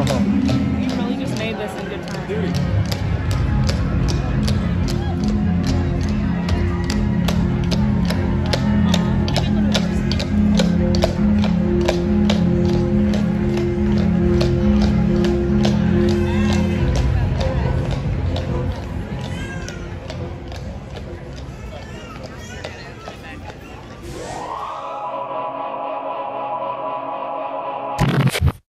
はい